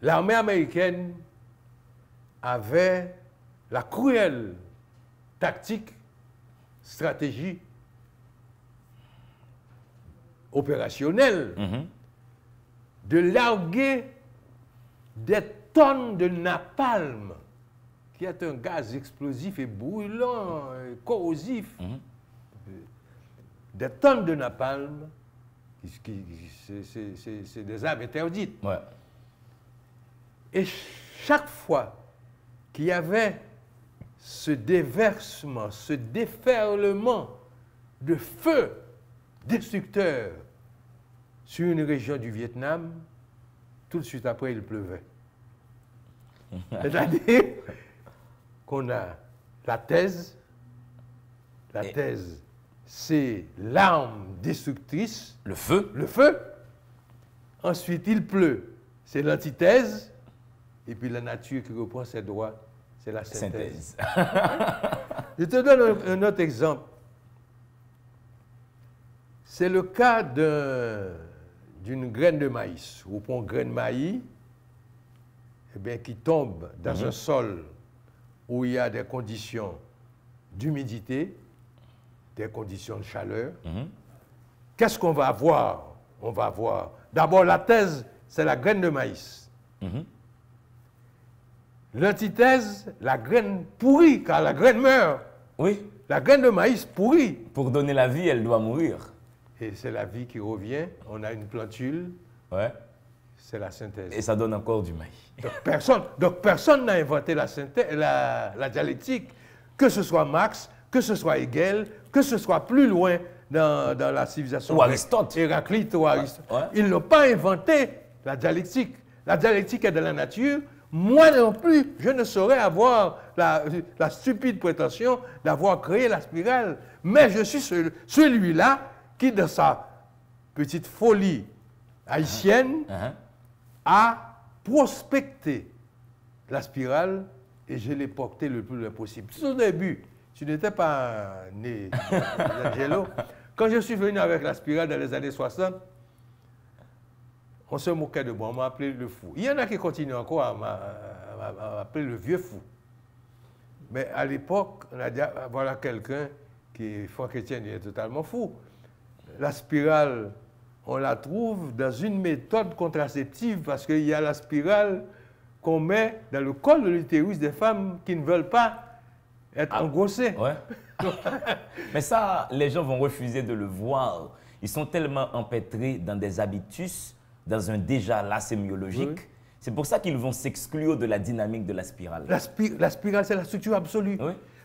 l'armée américaine avait la cruelle tactique, stratégie opérationnelle mhm. de larguer des tonnes de napalm, qui est un gaz explosif et brûlant, et corrosif, mhm. des tonnes de napalm, c'est des armes interdites. Et chaque fois qu'il y avait ce déversement, ce déferlement de feu destructeur sur une région du Vietnam, tout de suite après, il pleuvait. C'est-à-dire qu'on a la thèse, la thèse, c'est l'arme destructrice. Le feu. Le feu. Ensuite, il pleut, c'est l'antithèse. Et puis la nature qui reprend ses droits, c'est la synthèse. Je te donne un, autre exemple. C'est le cas d'une graine de maïs. On prend une graine de maïs eh bien, qui tombe dans mhm. un sol où il y a des conditions d'humidité, des conditions de chaleur. Mhm. Qu'est-ce qu'on va avoir On va avoir d'abord la thèse, c'est la graine de maïs. Mhm. L'antithèse, la graine pourrie, car la graine meurt. Oui. La graine de maïs pourrie. Pour donner la vie, elle doit mourir. Et c'est la vie qui revient. On a une plantule. Ouais. C'est la synthèse. Et ça donne encore du maïs. Donc personne, donc personne n'a inventé la, synthèse, la, dialectique, que ce soit Marx, que ce soit Hegel, que ce soit plus loin dans, la civilisation. Ou Aristote. Héraclite ou Aristote. Ils n'ont pas inventé la dialectique. La dialectique est de la nature moi non plus, je ne saurais avoir la, stupide prétention d'avoir créé la spirale. Mais je suis celui-là qui, dans sa petite folie haïtienne. Uh-huh. A prospecté la spirale et je l'ai portée le plus loin possible. Tout au début, tu n'étais pas né, Angelo. Quand je suis venu avec la spirale dans les années 60, on se moquait de moi, on m'a appelé le fou. Il y en a qui continuent encore à m'appeler le vieux fou. Mais à l'époque, on a dit, ah, voilà quelqu'un qui, Franck Etienne, il est totalement fou. La spirale, on la trouve dans une méthode contraceptive parce qu'il y a la spirale qu'on met dans le col de l'utérus des femmes qui ne veulent pas être ah, engrossées. Ouais. Mais ça, les gens vont refuser de le voir. Ils sont tellement empêtrés dans des habitus dans un déjà là sémiologique. C'est pour ça qu'ils vont s'exclure de la dynamique de la spirale. La, spirale, c'est la structure absolue.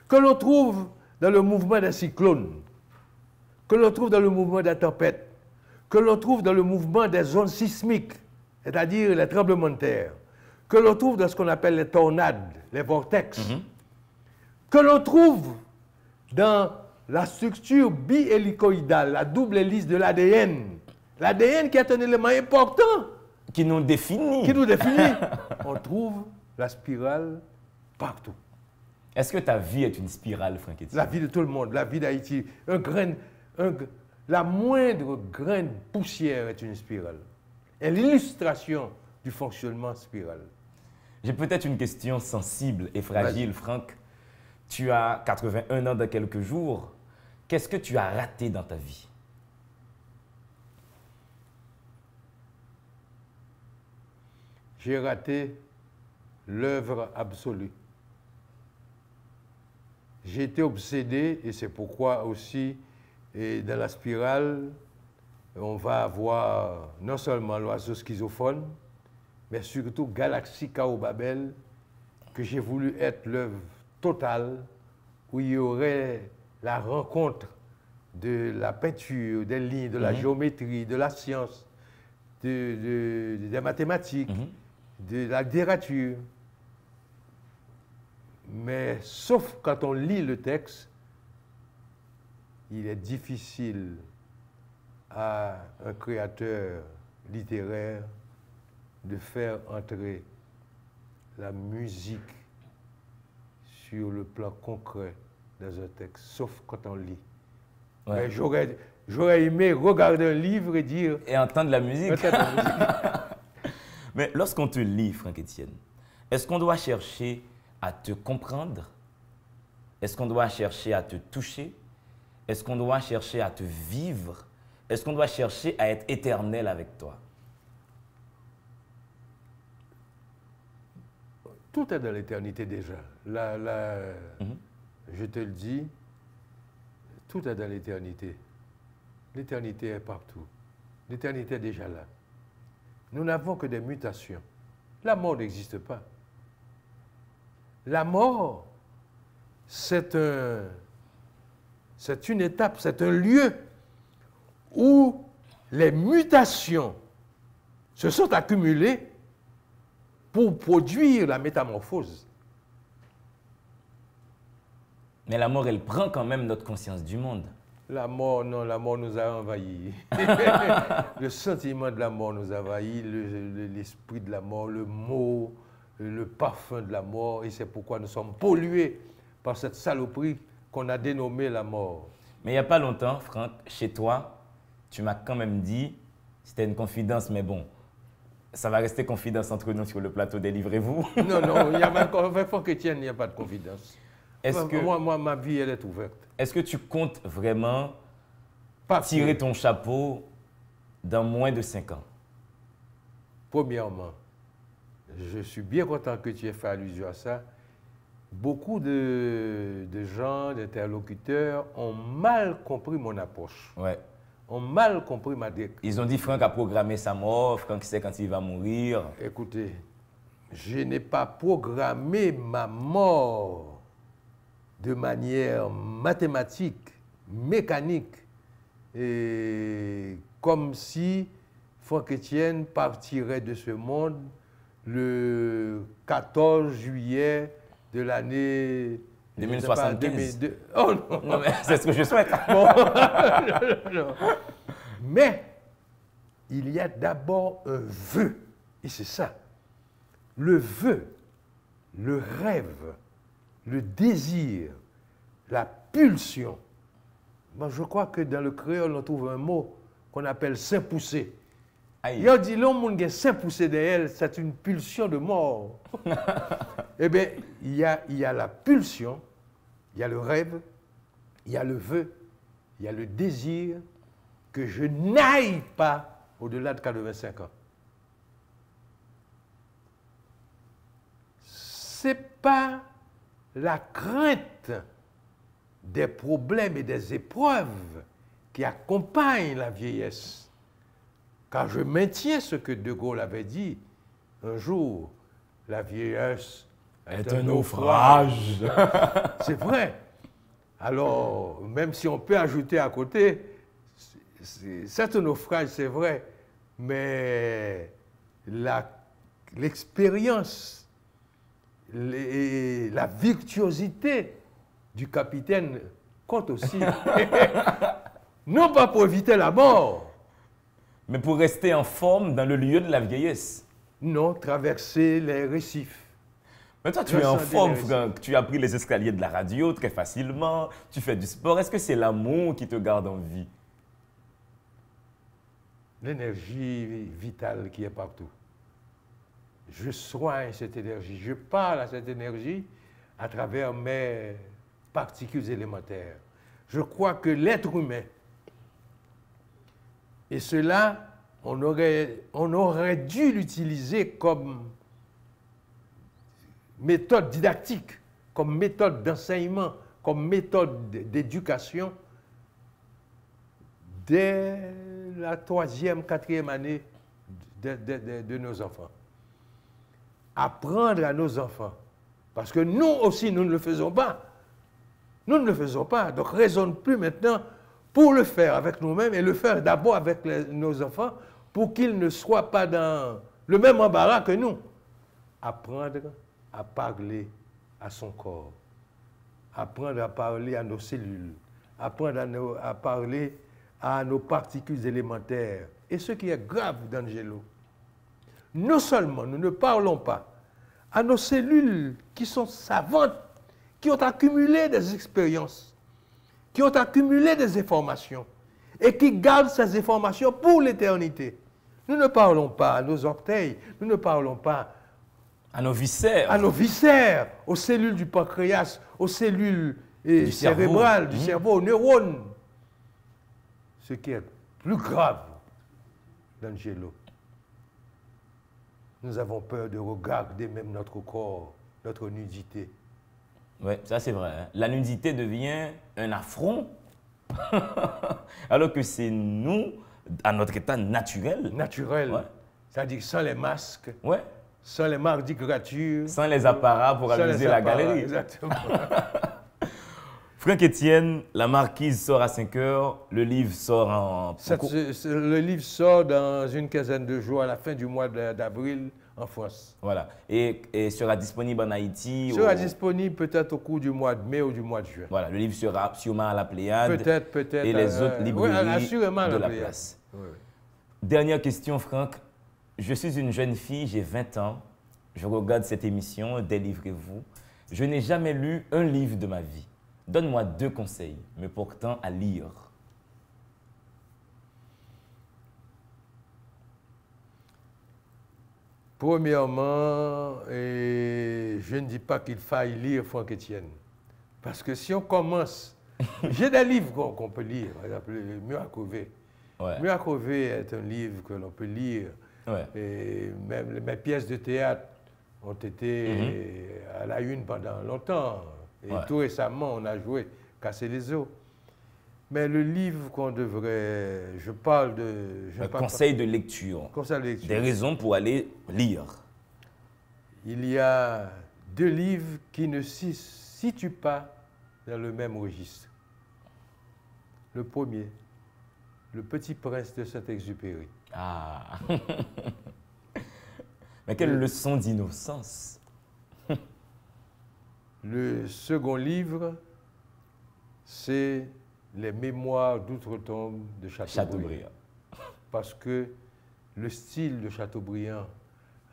Que l'on trouve dans le mouvement des cyclones, que l'on trouve dans le mouvement des tempêtes, que l'on trouve dans le mouvement des zones sismiques, c'est-à-dire les tremblements de terre, que l'on trouve dans ce qu'on appelle les tornades, les vortex, mhm. que l'on trouve dans la structure bihélicoïdale, la double hélice de l'ADN, L'ADN qui est un élément important. Qui nous définit. Qui nous définit. On trouve la spirale partout. Est-ce que ta vie est une spirale, Franck Etienne? La vie de tout le monde, la vie d'Haïti, un grain, un, la moindre grain de poussière est une spirale. Et l'illustration du fonctionnement spirale. J'ai peut-être une question sensible et fragile, Franck. Tu as 81 ans dans quelques jours. Qu'est-ce que tu as raté dans ta vie? J'ai raté l'œuvre absolue. J'ai été obsédé, et c'est pourquoi aussi, et dans la spirale, on va avoir non seulement l'oiseau schizophone, mais surtout Galaxie Babel, que j'ai voulu être l'œuvre totale, où il y aurait la rencontre de la peinture, des lignes, de la Mhm. géométrie, de la science, de, de- des mathématiques, Mhm. de la littérature. Mais sauf quand on lit le texte, il est difficile à un créateur littéraire de faire entrer la musique sur le plan concret dans un texte, sauf quand on lit. Ouais. J'aurais, j'aurais aimé regarder un livre et dire Et entendre la musique Peut-être la musique. Mais lorsqu'on te lit, Franck Etienne, est-ce qu'on doit chercher à te comprendre? Est-ce qu'on doit chercher à te toucher? Est-ce qu'on doit chercher à te vivre? Est-ce qu'on doit chercher à être éternel avec toi? Tout est dans l'éternité déjà. Là, Mhm. je te le dis, tout est dans l'éternité. L'éternité est partout. L'éternité est déjà là. Nous n'avons que des mutations. La mort n'existe pas. La mort, c'est un, c'est une étape, c'est un lieu où les mutations se sont accumulées pour produire la métamorphose. Mais la mort, elle prend quand même notre conscience du monde. La mort, non, la mort nous a envahis. le sentiment de la mort nous a envahis, le- le- l'esprit de la mort, le mot, le parfum de la mort, et c'est pourquoi nous sommes pollués par cette saloperie qu'on a dénommée la mort. Mais il n'y a pas longtemps, Franck, chez toi, tu m'as quand même dit, c'était une confidence, mais bon, ça va rester confidence entre nous sur le plateau Délivrez-vous. Non, non, il y a enfin, qu'Étienne, il n'y a pas de confidence. Est-ce Moi, que, moi, moi, ma vie, elle est ouverte. est-ce que tu comptes vraiment Pas tirer que- ton chapeau dans moins de 5 ans? Premièrement, je suis bien content que tu aies fait allusion à ça. Beaucoup de, de gens, d'interlocuteurs ont mal compris mon approche, Ouais. ont mal compris ma dé- Ils ont dit Franck a programmé sa mort, Franck sait quand il va mourir. Écoutez, je n'ai pas programmé ma mort de manière mathématique, mécanique, et comme si Franck Etienne partirait de ce monde le 14 juillet de l'année 2075. 2002. Oh non Non, mais c'est ce que je souhaite. Bon, non. Mais il y a d'abord un vœu, et c'est ça. Le vœu, le rêve, le désir, la pulsion. Moi, je crois que dans le créole, on trouve un mot qu'on appelle saint-poussé. Et on dit, l'homme, gars, saint-poussé d'elle, c'est une pulsion de mort. eh bien, il y a, il y a la pulsion, il y a le rêve, il y a le vœu, il y a le désir que je n'aille pas au-delà de 85 ans. C'est pas la crainte des problèmes et des épreuves qui accompagnent la vieillesse. Car je maintiens ce que De Gaulle avait dit un jour, la vieillesse est, un naufrage. C'est vrai. Alors, même si on peut ajouter à côté, c'est un naufrage, c'est vrai, mais l'expérience, les- la virtuosité du capitaine compte aussi. non pas pour éviter la mort, Mais pour rester en forme dans le lieu de la vieillesse. non, traverser les récifs. Mais toi, tu es en forme, Franck. Tu as pris les escaliers de la radio très facilement. Tu fais du sport. Est-ce que c'est l'amour qui te garde en vie? L'énergie vitale qui est partout. Je soigne cette énergie. Je parle à cette énergie à travers mes particules élémentaires. Je crois que l'être humain, et cela, on aurait, on aurait dû l'utiliser comme méthode didactique, comme méthode d'enseignement, comme méthode d'éducation dès la troisième, quatrième année de, nos enfants. Apprendre à nos enfants. Parce que nous aussi, nous ne le faisons pas. Nous ne le faisons pas. Donc, raisonne plus maintenant pour le faire avec nous-mêmes et le faire d'abord avec nos enfants pour qu'ils ne soient pas dans le même embarras que nous. Apprendre à parler à son corps, apprendre à parler à nos cellules, apprendre à, parler à nos particules élémentaires. Et ce qui est grave, d'Angelo, non seulement nous ne parlons pas à nos cellules qui sont savantes, qui ont accumulé des expériences, qui ont accumulé des informations et qui gardent ces informations pour l'éternité. Nous ne parlons pas à nos orteils, nous ne parlons pas à nos viscères. À nos viscères, aux cellules du pancréas, aux cellules eh, cérébrales, du mmh. cerveau, aux neurones. Ce qui est plus grave, d'Angelo. Nous avons peur de regarder même notre corps, notre nudité. Oui, ça c'est vrai. Hein. La nudité devient un affront, alors que c'est nous, à notre état naturel. Naturel. C'est-à-dire sans les masques. Ouais sans les mardis gratuits. Sans les apparats pour amuser la galerie. Exactement. Franck Etienne, La Marquise sort à 5 heures, le livre sort en... le livre sort dans une quinzaine de jours, à la fin du mois d'avril, en France. Voilà. Et, et, sera disponible en Haïti Sera disponible peut-être au cours du mois de mai ou du mois de juin. Voilà, le livre sera sûrement à la Pléiade. Peut-être, peut-être. Et les autres librairies de la, place. Dernière question, Franck. Je suis une jeune fille, j'ai 20 ans. Je regarde cette émission, Délivrez-vous. Je n'ai jamais lu un livre de ma vie. Donne-moi deux conseils me portant à lire. Premièrement, je ne dis pas qu'il faille lire Franck Etienne. Parce que si on commence, j'ai des livres qu'on peut lire, par exemple, Murakové. Ouais. est un livre que l'on peut lire et même mes pièces de théâtre ont été mhm. à la une pendant longtemps. Et tout récemment, on a joué Casser les os. Mais le livre qu'on devrait. Je parle de. Je conseil, de lecture. conseil de lecture. Des raisons pour aller lire. Il y a deux livres qui ne se situent pas dans le même registre. Le premier, Le Petit Prince de Saint-Exupéry. Ah Mais quelle leçon d'innocence Le second livre, c'est les mémoires d'outre-tombe de Chateaubriand. Parce que le style de Chateaubriand,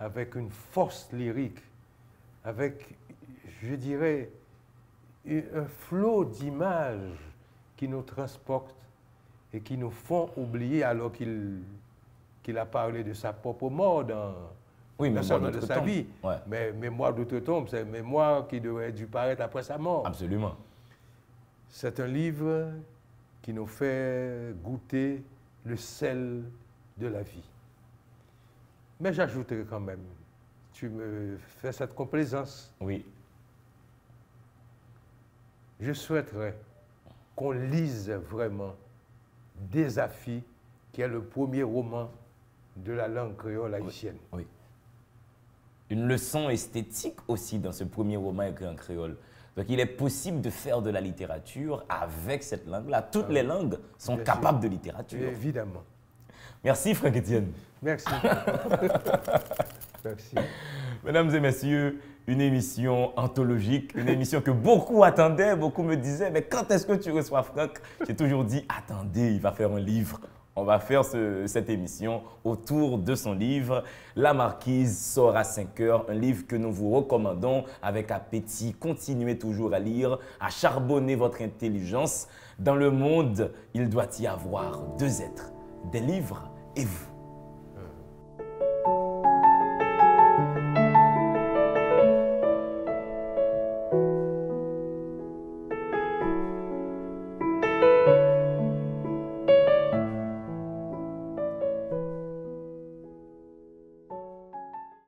avec une force lyrique, avec, je dirais, un flot d'images qui nous transportent et qui nous font oublier alors qu'il qu'il a parlé de sa propre mort dans, oui, de sa vie. Mais Mémoire d'outre-tombe, c'est Mémoire qui devrait dû paraître après sa mort. Absolument. C'est un livre qui nous fait goûter le sel de la vie. Mais j'ajouterai quand même, tu me fais cette complaisance. Oui. Je souhaiterais qu'on lise vraiment Désafi, qui est le premier roman de la langue créole haïtienne. Oui. Une leçon esthétique aussi dans ce premier roman écrit en créole. Donc il est possible de faire de la littérature avec cette langue-là. Toutes ah les langues sont capables de littérature. Évidemment. Merci Franck Etienne. Merci. Merci. Mesdames et messieurs, une émission anthologique, une émission que beaucoup attendaient, beaucoup me disaient, mais quand est-ce que tu reçois Franck? J'ai toujours dit, attendez, il va faire un livre on va faire cette émission autour de son livre La Marquise sort à 5 heures, un livre que nous vous recommandons avec appétit. Continuez toujours à lire, à charbonner votre intelligence. Dans le monde, il doit y avoir deux êtres, des livres et vous.